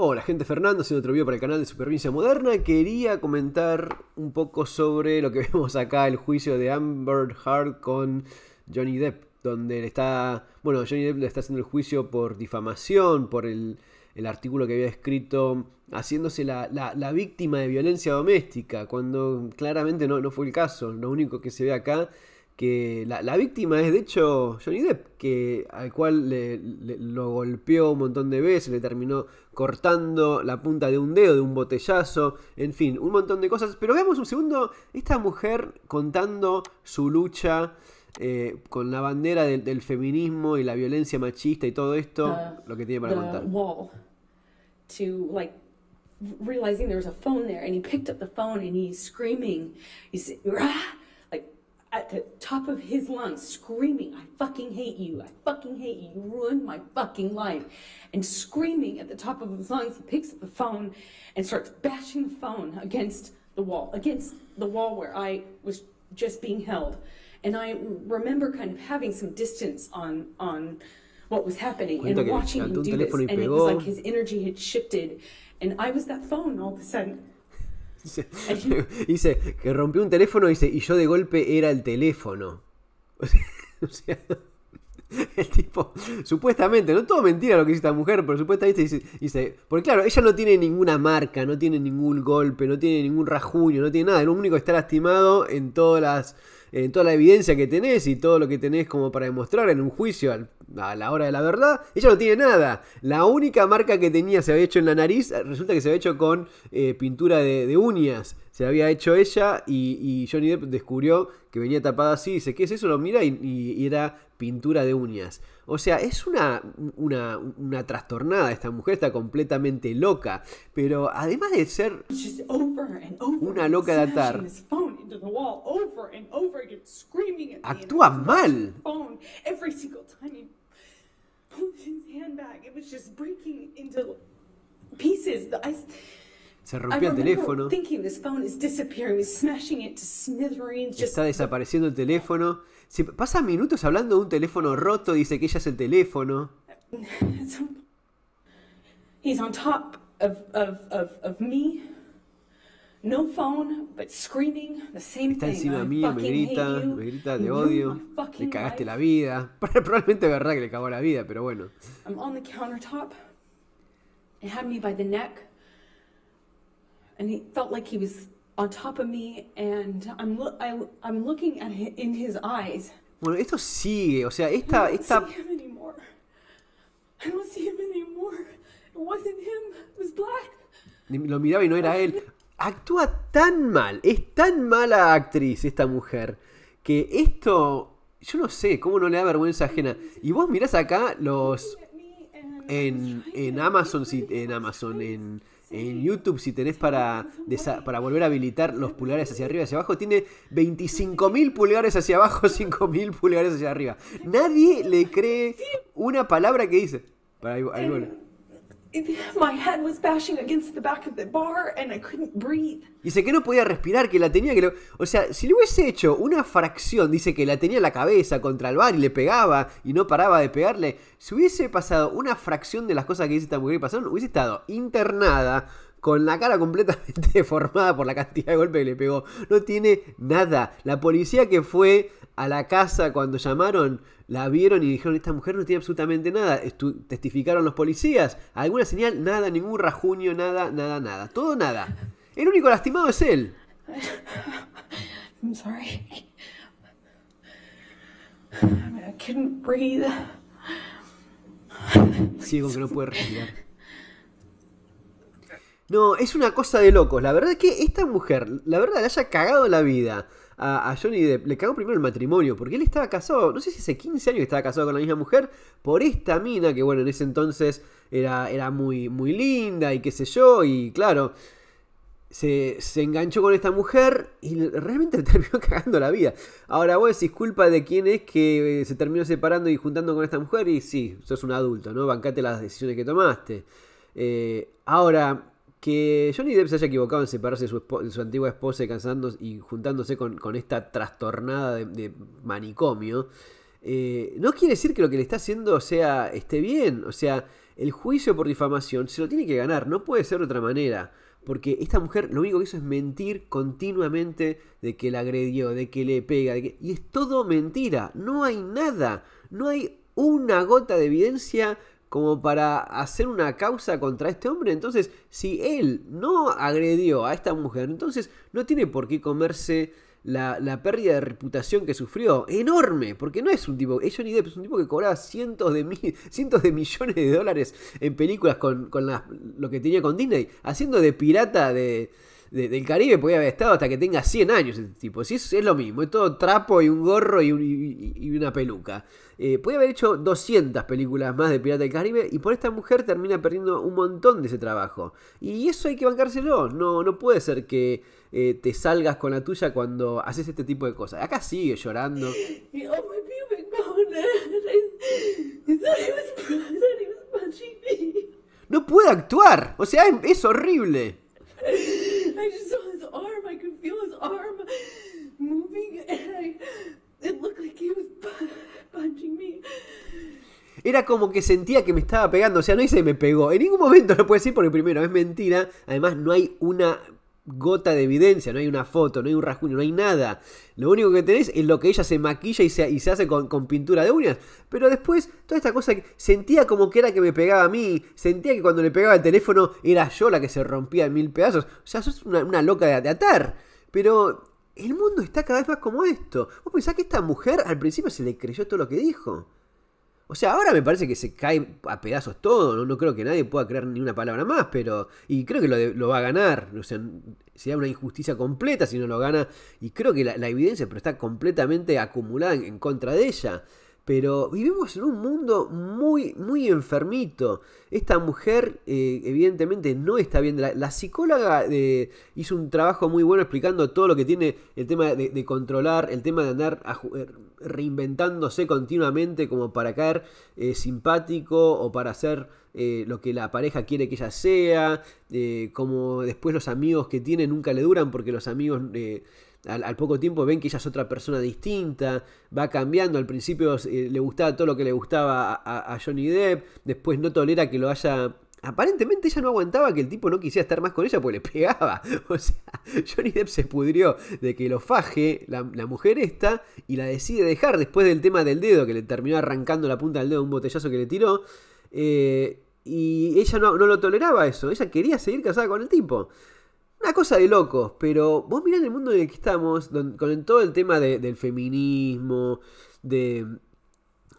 Hola, gente Fernando, haciendo otro video para el canal de Supervivencia Moderna. Quería comentar un poco sobre lo que vemos acá, el juicio de Amber Heard con Johnny Depp, donde le está, bueno, Johnny Depp le está haciendo el juicio por difamación, por el, artículo que había escrito haciéndose la, víctima de violencia doméstica, cuando claramente no, no fue el caso. Lo único que se ve acá que la, víctima es de hecho Johnny Depp, que, al cual le, lo golpeó un montón de veces, le terminó cortando la punta de un dedo, de un botellazo, en fin, un montón de cosas. Pero veamos un segundo esta mujer contando su lucha eh, con la bandera del, feminismo y la violencia machista y todo esto, lo que tiene para contar. to like realizing there was a phone there and he picked up the phone and he's screaming he's at the top of his lungs, screaming, I fucking hate you, I fucking hate you, you ruined my fucking life. And screaming at the top of his lungs, he picks up the phone and starts bashing the phone against the wall, against the wall where I was just being held. And I remember kind of having some distance on, on what was happening and watching him do this. And it was like his energy had shifted. And I was that phone all of a sudden. Dice, que rompió un teléfono dice, y yo de golpe era el teléfono. O sea, el tipo, supuestamente, no todo mentira lo que dice esta mujer, pero supuestamente dice, dice, porque claro, ella no tiene ninguna marca, no tiene ningún golpe, no tiene ningún rajuño, no tiene nada, lo único que está lastimado en todas las en toda la evidencia que tenés y todo lo que tenés como para demostrar en un juicio a la hora de la verdad, ella no tiene nada. La única marca que tenía se había hecho en la nariz, resulta que se había hecho con eh, pintura de, uñas. Se había hecho ella y, Johnny Depp descubrió que venía tapada así. Dice, ¿qué es eso? Lo mira y era pintura de uñas. O sea, es una, una, trastornada. Esta mujer está completamente loca. Pero además de ser una loca de atar, actúa mal. Se rompió el teléfono. Está desapareciendo el teléfono. Si pasa minutos hablando de un teléfono roto, dice que ella es el teléfono. He's on top of, of, of, of me. No phone, but screaming the same Está encima mío, me grita, me grita, te odio, le cagaste la vida. Probablemente es verdad que le cagó la vida, pero bueno. I'm on the countertop. It had me by the neck. And he felt like he was on top of me and I'm, lo I, I'm looking at him in his eyes. Bueno, esto sigue, o sea, esta... esta... I don't see him anymore. It wasn't him. It was black. Lo miraba y no era él. Actúa tan mal, es tan mala actriz esta mujer, que esto, yo no sé, cómo no le da vergüenza ajena. Y vos mirás acá los... En, en Amazon, en Amazon, en en YouTube, si tenés para, para volver a habilitar los pulgares hacia arriba y hacia abajo, tiene 25.000 pulgares hacia abajo, 5.000 pulgares hacia arriba. Nadie le cree una palabra que dice. Para ahí, Dice que no podía respirar, que la tenía que... O sea, si le hubiese hecho una fracción, dice que la tenía en la cabeza contra el bar y le pegaba y no paraba de pegarle, si hubiese pasado una fracción de las cosas que dice esta mujer y pasaron, hubiese estado internada con la cara completamente deformada por la cantidad de golpes que le pegó. No tiene nada. La policía que fue a la casa cuando llamaron, la vieron y dijeron, esta mujer no tiene absolutamente nada. testificaron los policías. ¿Alguna señal? Nada, ningún rajuño, nada, nada, nada. Todo nada. El único lastimado es él. I'm sorry. I couldn't breathe. Ciego que no puede respirar. No, es una cosa de locos. La verdad es que esta mujer, la verdad, le haya cagado la vida a, Johnny Depp. Le cagó primero el matrimonio, porque él estaba casado, no sé si hace 15 años que estaba casado con la misma mujer, por esta mina, que bueno, en ese entonces era, era muy, muy linda y qué sé yo, y claro, se, se, enganchó con esta mujer y realmente terminó cagando la vida. Ahora vos decís culpa de quién es que se terminó separando y juntando con esta mujer y sí, sos un adulto, ¿no? Bancate las decisiones que tomaste. Eh, ahora, que Johnny Depp se haya equivocado en separarse de su, antigua esposa y, y juntándose con, esta trastornada de, manicomio, eh, no quiere decir que lo que le está haciendo sea esté bien. O sea, el juicio por difamación se lo tiene que ganar, no puede ser de otra manera. Porque esta mujer lo único que hizo es mentir continuamente de que la agredió, de que le pega, de que... y es todo mentira, no hay nada, no hay una gota de evidencia como para hacer una causa contra este hombre. Entonces, si él no agredió a esta mujer, entonces no tiene por qué comerse la, pérdida de reputación que sufrió. Enorme, porque no es un tipo, es Johnny Depp, es un tipo que cobraba cientos de, mil, cientos de millones de dólares en películas con, con lo que tenía con Disney, haciendo de pirata de, del Caribe podía haber estado hasta que tenga 100 años este tipo. Si es, es lo mismo, es todo trapo y un gorro y, y una peluca. Eh, podía haber hecho 200 películas más de Pirata del Caribe y por esta mujer termina perdiendo un montón de ese trabajo. Y eso hay que bancárselo. No, no puede ser que eh, te salgas con la tuya cuando haces este tipo de cosas. Acá sigue llorando. No puede actuar. O sea, es horrible. I just saw his arm. I could feel his arm moving, and I, it looked like he was punching me. Era como que sentía que me estaba pegando, o sea, no dice me pegó. En ningún momento lo puede decir porque primero es mentira, además no hay una gota de evidencia, no hay una foto, no hay un rasguño, no hay nada. Lo único que tenés es lo que ella se maquilla y se, y se hace con, pintura de uñas. Pero después, toda esta cosa, sentía como que era que me pegaba a mí, sentía que cuando le pegaba el teléfono era yo la que se rompía en mil pedazos. O sea, sos una, una loca de, de atar. Pero el mundo está cada vez más como esto. Vos pensás que esta mujer al principio se le creyó todo lo que dijo. O sea, ahora me parece que se cae a pedazos todo. No, creo que nadie pueda creer ni una palabra más, pero. Y creo que lo, va a ganar. O sea, sería una injusticia completa si no lo gana. Y creo que la, evidencia pero está completamente acumulada en contra de ella. Pero vivimos en un mundo muy, muy enfermito. Esta mujer, eh, evidentemente, no está bien. La, psicóloga eh, hizo un trabajo muy bueno explicando todo lo que tiene el tema de, controlar, el tema de andar eh, reinventándose continuamente como para caer simpático o para hacer lo que la pareja quiere que ella sea. como después los amigos que tiene nunca le duran porque los amigos al, poco tiempo ven que ella es otra persona distinta, va cambiando, al principio eh, le gustaba todo lo que le gustaba a, Johnny Depp, después no tolera que lo haya... Aparentemente ella no aguantaba que el tipo no quisiera estar más con ella porque le pegaba. O sea, Johnny Depp se pudrió de que lo faje la, mujer esta y la decide dejar después del tema del dedo que le terminó arrancando la punta del dedo un botellazo que le tiró. Eh, y ella no, no, lo toleraba eso, ella quería seguir casada con el tipo. Una cosa de locos, pero vos mirá el mundo en el que estamos, con todo el tema del feminismo, de,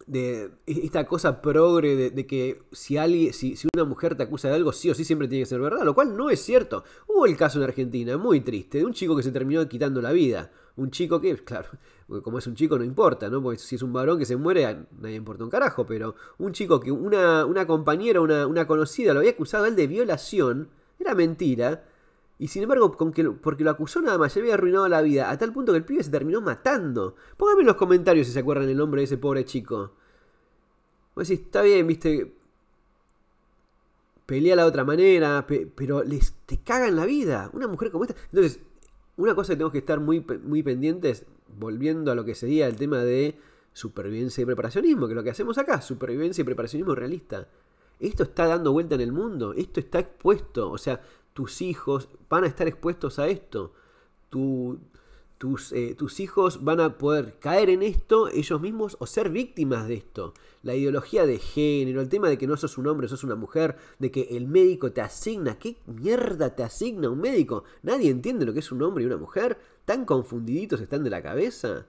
de esta cosa progre de, que si alguien, si, si, una mujer te acusa de algo, sí o sí siempre tiene que ser verdad, lo cual no es cierto. Hubo el caso en Argentina, muy triste, de un chico que se terminó quitando la vida. Un chico que, claro, como es un chico no importa, ¿no? Porque si es un varón que se muere, nadie importa un carajo, pero un chico que una, una compañera, una, una conocida, lo había acusado a él de violación, era mentira y sin embargo, porque lo acusó nada más, ya había arruinado la vida, a tal punto que el pibe se terminó matando. Pónganme en los comentarios si se acuerdan el nombre de ese pobre chico. Vos decís, está bien, viste. Pelea la otra manera, pero les, te cagan la vida. Una mujer como esta. Entonces, una cosa que tenemos que estar muy, muy pendientes, volviendo a lo que sería el tema de supervivencia y preparacionismo, que es lo que hacemos acá, supervivencia y preparacionismo realista. Esto está dando vuelta en el mundo, esto está expuesto, o sea, tus hijos van a estar expuestos a esto. tus, eh, tus, hijos van a poder caer en esto ellos mismos o ser víctimas de esto. La ideología de género, el tema de que no sos un hombre, sos una mujer, de que el médico te asigna. ¿Qué mierda te asigna un médico? Nadie entiende lo que es un hombre y una mujer. ¿Tan confundiditos están de la cabeza?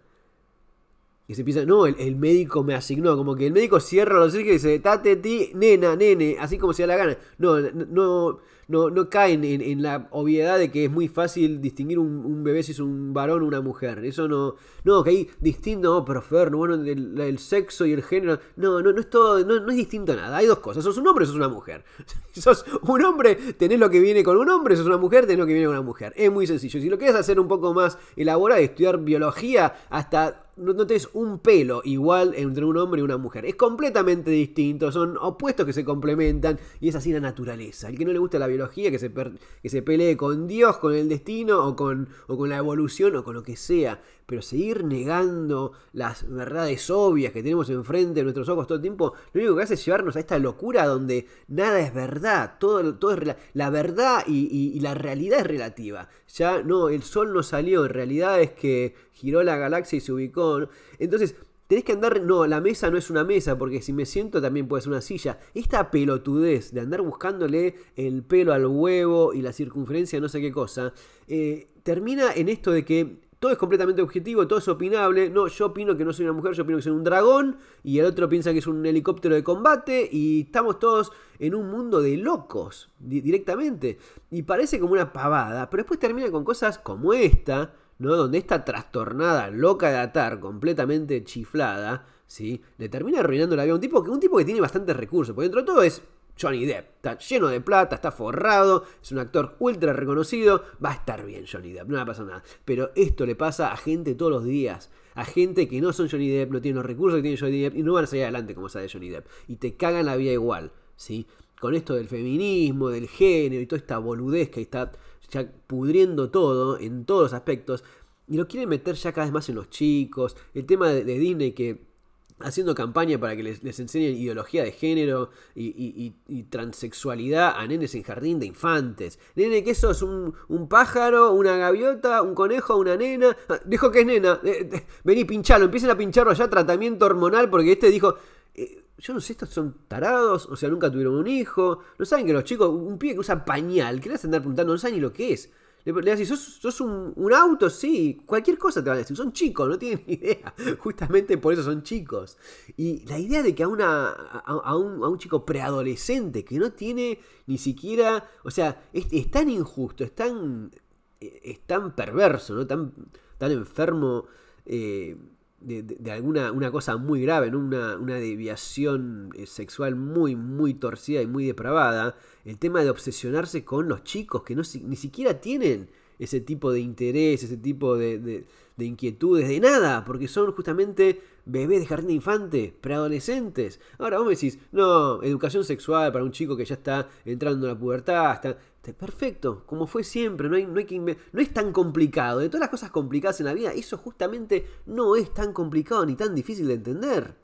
Y se piensa, no, el, médico me asignó, como que el médico cierra los ojos y dice, tate ti, nena, nene, así como se da la gana. No, no, no, no caen en, la obviedad de que es muy fácil distinguir un, bebé si es un varón o una mujer. Eso no, no, que hay distinto, no, pero Fer, no, bueno, el, sexo y el género, no, no, no es todo, no, es distinto nada. Hay dos cosas, sos un hombre o sos una mujer. Si sos un hombre, tenés lo que viene con un hombre, sos una mujer, tenés lo que viene con una mujer. Es muy sencillo. Si lo quieres hacer un poco más elaborado, estudiar biología, hasta no, tenés un pelo igual entre un hombre y una mujer. Es completamente distinto, son opuestos que se complementan y es así la naturaleza. El que no le gusta la biología, que se, que se pelee con Dios, con el destino o con, o con la evolución o con lo que sea. Pero seguir negando las verdades obvias que tenemos enfrente de nuestros ojos todo el tiempo, lo único que hace es llevarnos a esta locura donde nada es verdad, todo, todo es la verdad y, la realidad es relativa. Ya no, el sol no salió, en realidad es que giró la galaxia y se ubicó. Entonces, tenés que andar, no, la mesa no es una mesa, porque si me siento también puede ser una silla. Esta pelotudez de andar buscándole el pelo al huevo y la circunferencia no sé qué cosa, eh, termina en esto de que todo es completamente objetivo, todo es opinable. No, yo opino que no soy una mujer, yo opino que soy un dragón. Y el otro piensa que es un helicóptero de combate. Y estamos todos en un mundo de locos directamente. Y parece como una pavada. Pero después termina con cosas como esta, ¿no? Donde esta trastornada, loca de atar, completamente chiflada, ¿sí? Le termina arruinando la vida un tipo, que, un tipo que tiene bastantes recursos, porque dentro de todo es Johnny Depp. Está lleno de plata, está forrado, es un actor ultra reconocido, va a estar bien Johnny Depp, no va a pasar nada. Pero esto le pasa a gente todos los días. A gente que no son Johnny Depp, no tienen los recursos que tiene Johnny Depp y no van a salir adelante como sabe Johnny Depp. Y te cagan la vida igual, ¿sí? Con esto del feminismo, del género y toda esta boludez que está ya pudriendo todo en todos los aspectos. Y lo quieren meter ya cada vez más en los chicos. El tema de, Disney que haciendo campaña para que les, enseñen ideología de género y, transexualidad a nenes en jardín de infantes. Nene, que eso es un, pájaro, una gaviota, un conejo, una nena. Ah, dijo que es nena. Eh, vení, pinchalo. Empiecen a pincharlo ya, tratamiento hormonal, porque este dijo. Eh, yo no sé, estos son tarados, o sea, nunca tuvieron un hijo. No saben que los chicos, un pibe que usa pañal, que le andar preguntando, no saben ni lo que es. Le, le decís, ¿sos, un, auto? Sí, cualquier cosa te van a decir. Son chicos, no tienen ni idea. Justamente por eso son chicos. Y la idea de que a, una, a, un, chico preadolescente que no tiene ni siquiera. O sea, es, tan injusto, es tan, es tan perverso, ¿no? tan, tan enfermo. Eh, de, alguna una cosa muy grave, una, una, deviación eh, sexual muy, muy torcida y muy depravada, el tema de obsesionarse con los chicos que no, ni siquiera tienen ese tipo de interés, ese tipo de, de, de inquietudes, de nada, porque son justamente bebés de jardín de infante, preadolescentes. Ahora vos me decís, no, educación sexual para un chico que ya está entrando en la pubertad, está, perfecto, como fue siempre, no, hay, no, hay no es tan complicado. De todas las cosas complicadas en la vida, eso justamente no es tan complicado ni tan difícil de entender.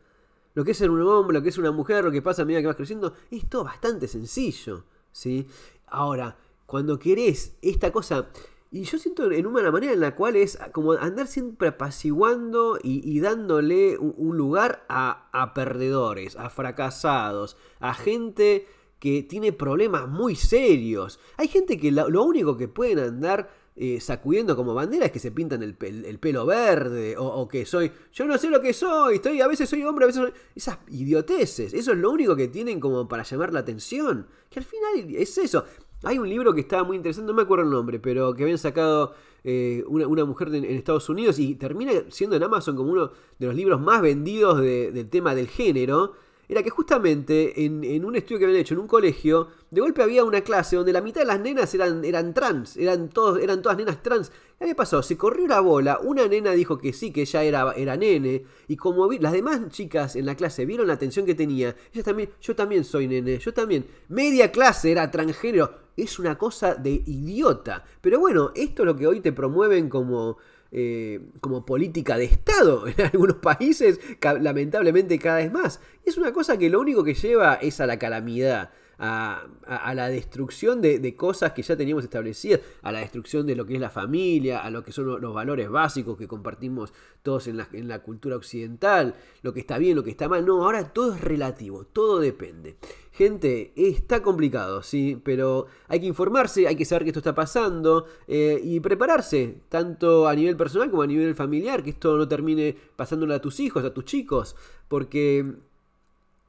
Lo que es ser un hombre, lo que es una mujer, lo que pasa a medida que vas creciendo, es todo bastante sencillo. ¿sí? Ahora, cuando querés esta cosa y yo siento en una manera en la cual es como andar siempre apaciguando y, dándole un, lugar a, perdedores, a fracasados, a gente que tiene problemas muy serios. Hay gente que lo, único que pueden andar eh, sacudiendo como bandera es que se pintan el, pelo verde o, que soy, yo no sé lo que soy, estoy, a veces soy hombre, a veces soy... Esas idioteces, eso es lo único que tienen como para llamar la atención. Que al final es eso. Hay un libro que estaba muy interesante, no me acuerdo el nombre, pero que habían sacado eh, una, mujer en Estados Unidos y termina siendo en Amazon como uno de los libros más vendidos del tema del género era que justamente en, un estudio que habían hecho en un colegio, de golpe había una clase donde la mitad de las nenas eran, eran trans, eran, todos, eran todas nenas trans. ¿Qué pasó? Se corrió la bola, una nena dijo que sí, que ella era, era nene, y como las demás chicas en la clase vieron la atención que tenía, ellas también, yo también soy nene, yo también, media clase era transgénero, es una cosa de idiota. Pero bueno, esto es lo que hoy te promueven como eh, como política de Estado en algunos países, lamentablemente cada vez más. es una cosa que lo único que lleva es a la calamidad a, la destrucción de, cosas que ya teníamos establecidas, a la destrucción de lo que es la familia, a lo que son los valores básicos que compartimos todos en la, en la cultura occidental, lo que está bien, lo que está mal. No, ahora todo es relativo, todo depende. Gente, está complicado, sí, pero hay que informarse, hay que saber que esto está pasando eh, y prepararse, tanto a nivel personal como a nivel familiar, que esto no termine pasándolo a tus hijos, a tus chicos, porque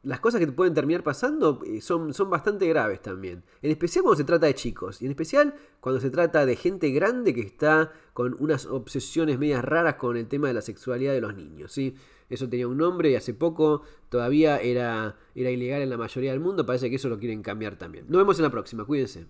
las cosas que te pueden terminar pasando eh, son, son bastante graves también. En especial cuando se trata de chicos. Y en especial cuando se trata de gente grande que está con unas obsesiones medias raras con el tema de la sexualidad de los niños. ¿sí? Eso tenía un nombre y hace poco todavía era, era ilegal en la mayoría del mundo. Parece que eso lo quieren cambiar también. Nos vemos en la próxima. Cuídense.